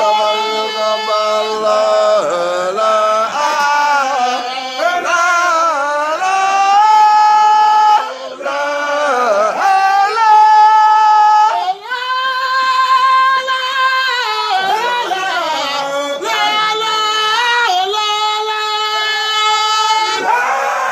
love.